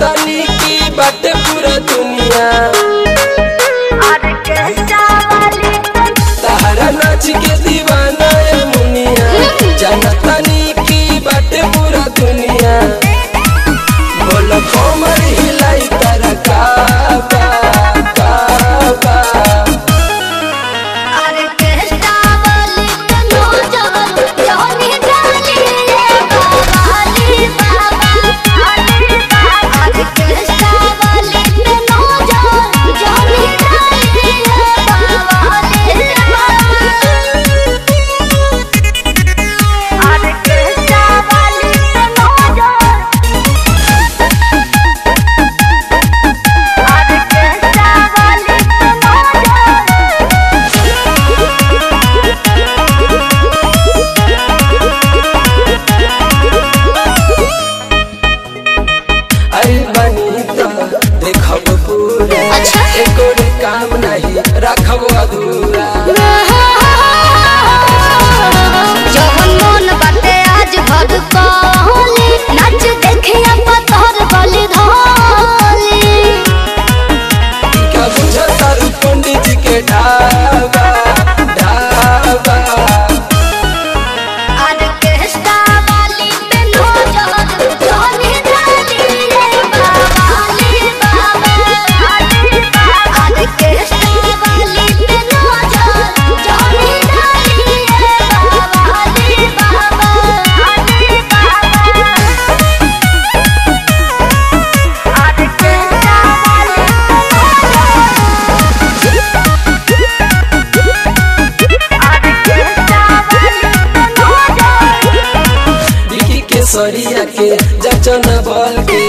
तनी की बट पूरा दुनिया। और कैसा वाली तहरा नाच के Ah. सरिया के जचन बल के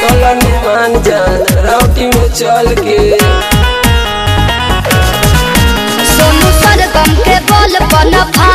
कलन मान जान रौटी में चल के सोनू सर सरगम के बोल भा